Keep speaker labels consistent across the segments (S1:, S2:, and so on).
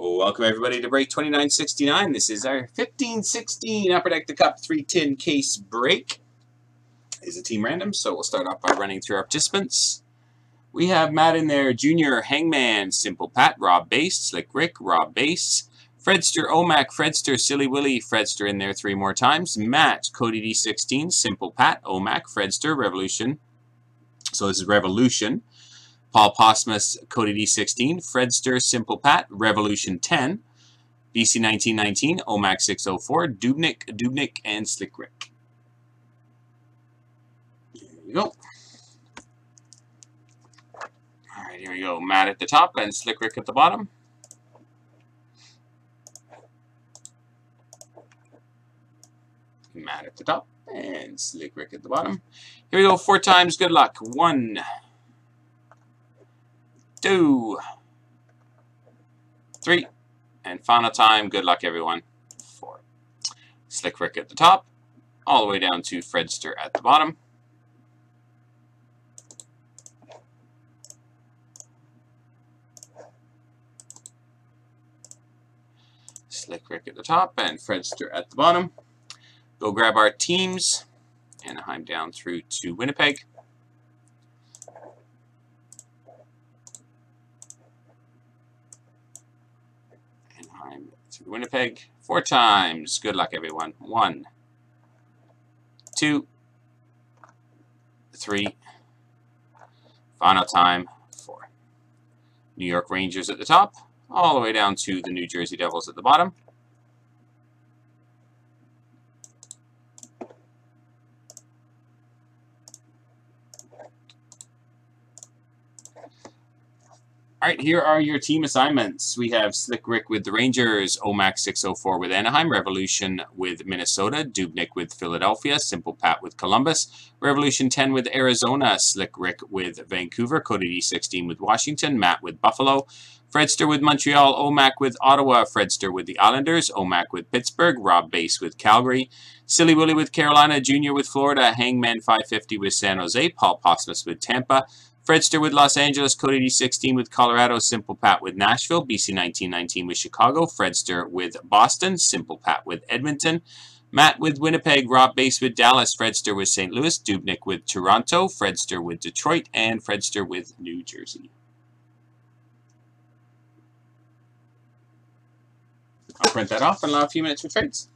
S1: Welcome everybody to break 2969. This is our 1516 Upper Deck the Cup 310 case break. Is a team random, so we'll start off by running through our participants. We have Matt in there, Junior, Hangman, Simple Pat, Rob Base, Slick Rick, Rob Base, Fredster, Omac, Fredster, Silly Willy, Fredster in there three more times, Matt, Cody D16, Simple Pat, Omac, Fredster, Revolution. So this is Revolution. Paul Posmus, Cody D16, Fredster, Simple Pat, Revolution 10, BC 1919, OMAC 604, Dubnik, Dubnik, and Slick Rick. There you go. Alright, here we go. Matt at the top and Slick Rick at the bottom. Matt at the top and Slick Rick at the bottom. Here we go, four times. Good luck. One, two, three, and final time. Good luck, everyone. Four. Slick Rick at the top, all the way down to Fredster at the bottom. Slick Rick at the top and Fredster at the bottom. Go grab our teams. Anaheim down through to Winnipeg. Anaheim to Winnipeg. Four times. Good luck, everyone. One, two, three. Final time, four. New York Rangers at the top, all the way down to the New Jersey Devils at the bottom. All right, here are your team assignments. We have Slick Rick with the Rangers, Omac 604 with Anaheim, Revolution with Minnesota, Dubnik with Philadelphia, Simple Pat with Columbus, Revolution 10 with Arizona, Slick Rick with Vancouver, Cody D16 with Washington, Matt with Buffalo, Fredster with Montreal, Omac with Ottawa, Fredster with the Islanders, Omac with Pittsburgh, Rob Base with Calgary, Silly Willy with Carolina, Junior with Florida, Hangman 550 with San Jose, Paul Posmus with Tampa, Fredster with Los Angeles, Cody D16 with Colorado, Simple Pat with Nashville, BC 1919 with Chicago, Fredster with Boston, Simple Pat with Edmonton, Matt with Winnipeg, Rob Base with Dallas, Fredster with St. Louis, Dubnik with Toronto, Fredster with Detroit, and Fredster with New Jersey. I'll print that off and allow a few minutes for trades.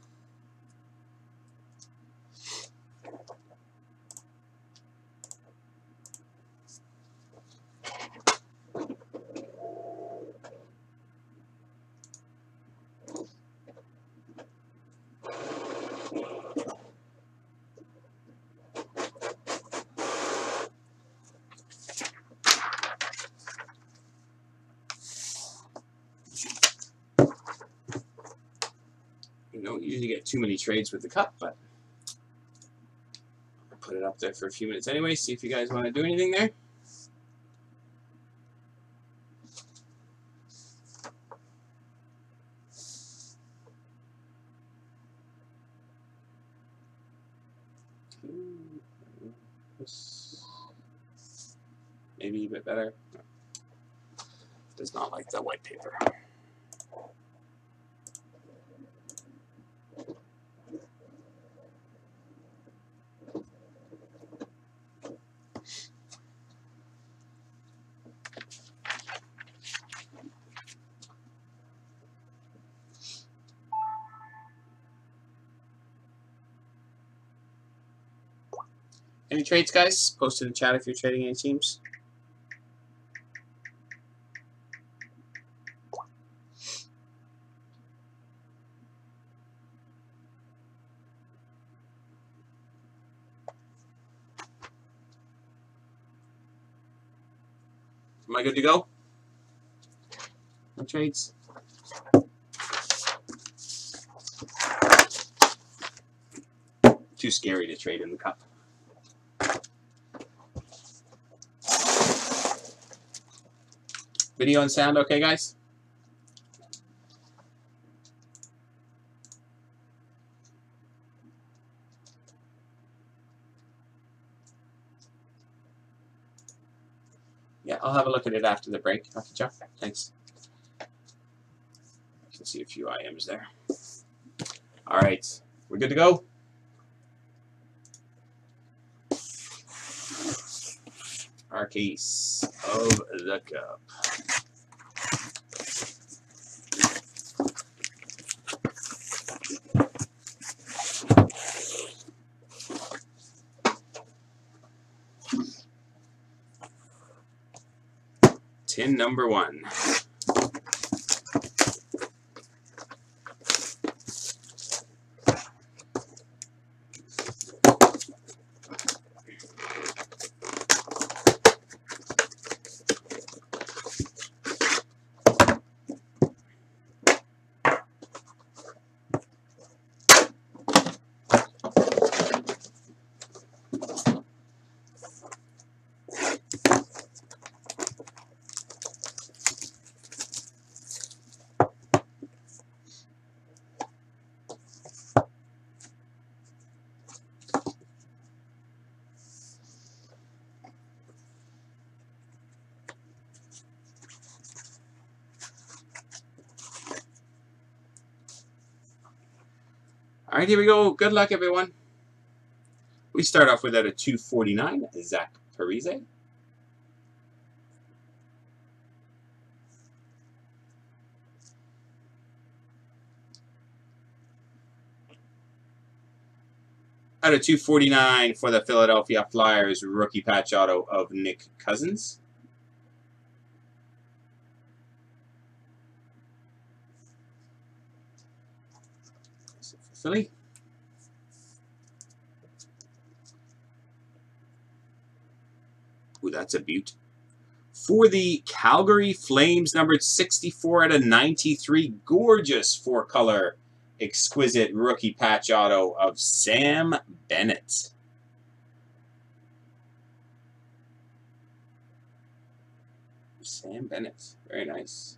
S1: Don't get too many trades with the cup, but I'll put it up there for a few minutes anyway, see if you guys want to do anything there. Maybe a bit better. Does not like the white paper. Any trades, guys? Post in the chat if you're trading any teams. Am I good to go? No trades? Too scary to trade in the cup. Video and sound okay, guys? Yeah, I'll have a look at it after the break. Okay, Jeff. Thanks. I can see a few IMs there. All right, we're good to go. Our case of the cup. Tin number one. All right, here we go. Good luck, everyone. We start off with that at a 249, Zach Parise. Out of 249 for the Philadelphia Flyers, rookie patch auto of Nick Cousins. Philly. Ooh, that's a beaut. For the Calgary Flames, numbered 64 out of 93. Gorgeous four-color, exquisite rookie patch auto of Sam Bennett. Sam Bennett. Very nice.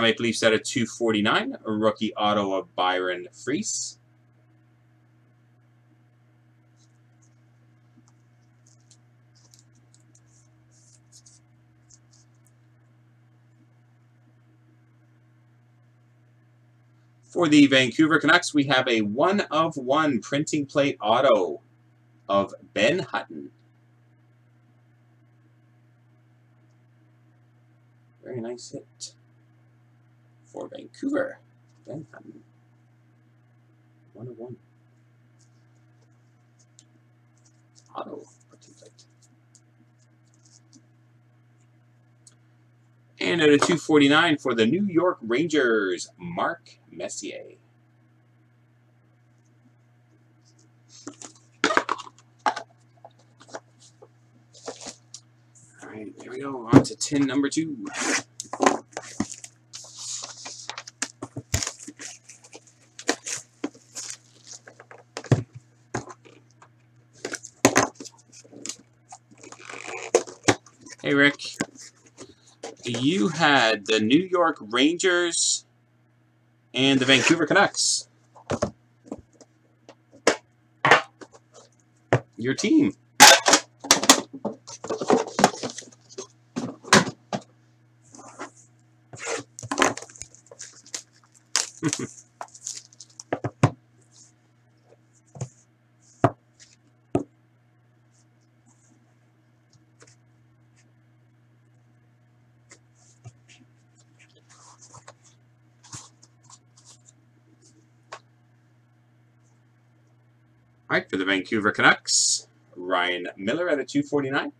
S1: Maple Leafs at a 249, a rookie auto of Byron Froese. For the Vancouver Canucks, we have a one of one printing plate auto of Ben Hutton. Very nice hit for Vancouver. Ben Hutton. Um, one oh of. Auto printing plate. And at a 249 for the New York Rangers, Mark Messier. All right, there we go. On to tin number two. Hey, Rick. You had the New York Rangers and the Vancouver Canucks. Your team. All right, for the Vancouver Canucks, Ryan Miller at a 249.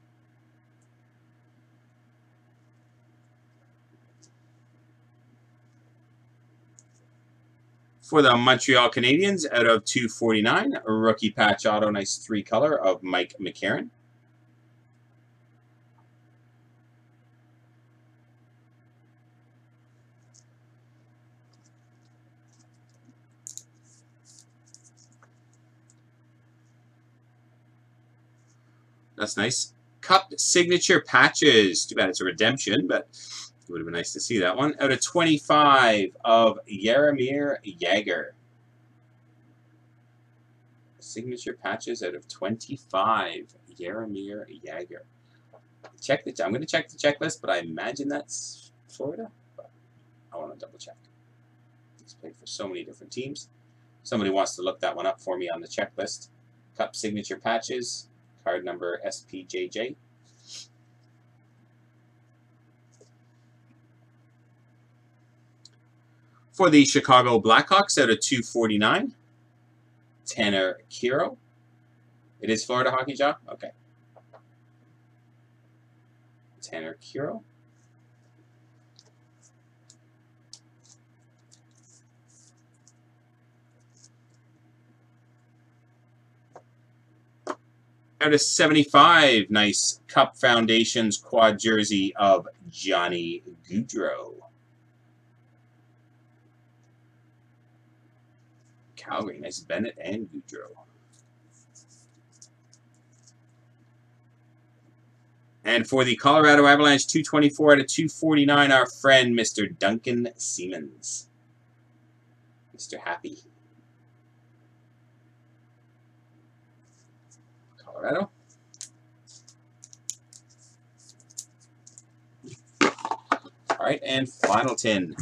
S1: For the Montreal Canadiens, out of 249, a rookie patch auto, nice three color of Mike McCarron. That's nice. Cup signature patches. Too bad it's a redemption, but it would have been nice to see that one. Out of 25 of Jaromir Jagr. Signature patches out of 25. Jaromir Jagr. Check the. I'm going to check the checklist, but I imagine that's Florida. But I want to double check. He's played for so many different teams. Somebody wants to look that one up for me on the checklist. Cup signature patches, card number SPJJ. For the Chicago Blackhawks out of 249, Tanner Kero. It is Florida Hockey Job? Okay. Tanner Kero. Out of 75, nice Cup Foundations quad jersey of Johnny Gaudreau. Calgary, nice Bennett and Gaudreau. And for the Colorado Avalanche, 224 out of 249, our friend, Mr. Duncan Siemens. Mr. Happy. Colorado. All right, and final tin.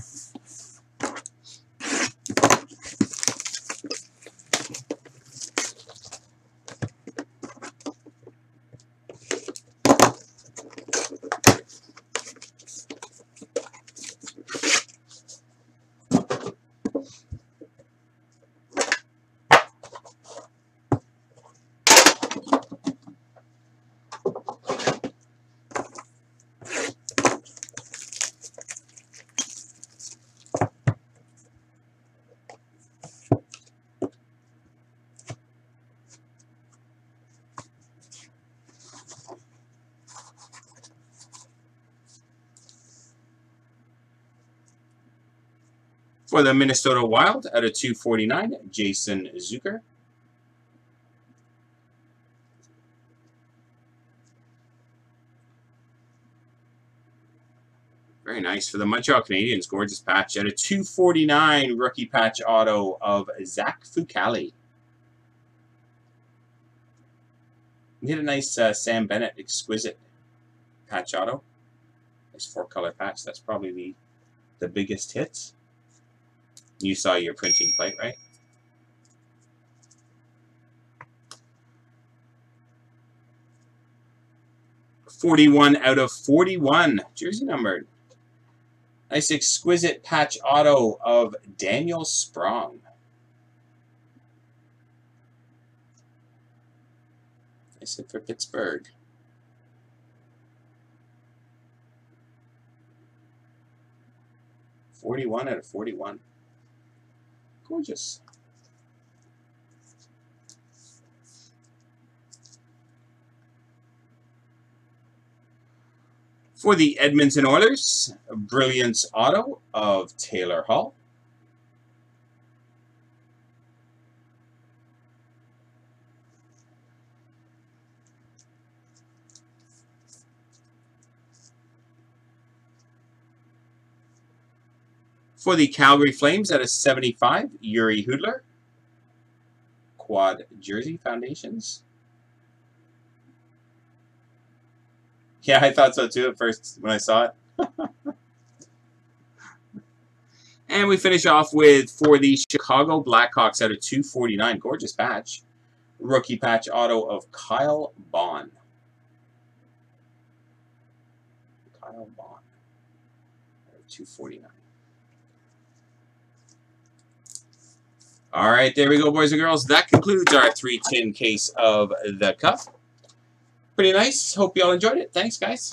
S1: For the Minnesota Wild, out of 249, Jason Zucker. Very nice. For the Montreal Canadiens, gorgeous patch. Out of 249, rookie patch auto of Zach Fucale. We had a nice uh, Sam Bennett exquisite patch auto. Nice four-color patch. That's probably the, the biggest hits. You saw your printing plate, right? Forty-one out of forty-one. Jersey numbered. Nice exquisite patch auto of Daniel Sprong. Nice hit for Pittsburgh. Forty-one out of forty-one. Gorgeous. For the Edmonton Oilers, Brilliance Auto of Taylor Hall. For the Calgary Flames at a 75, Jiri Hudler. Quad Jersey Foundations. Yeah, I thought so too at first when I saw it. and we finish off with, for the Chicago Blackhawks out of 249, gorgeous patch. Rookie patch auto of Kyle Baun. Kyle Baun. 249. All right, there we go, boys and girls. That concludes our 310 case of the cup. Pretty nice. Hope you all enjoyed it. Thanks, guys.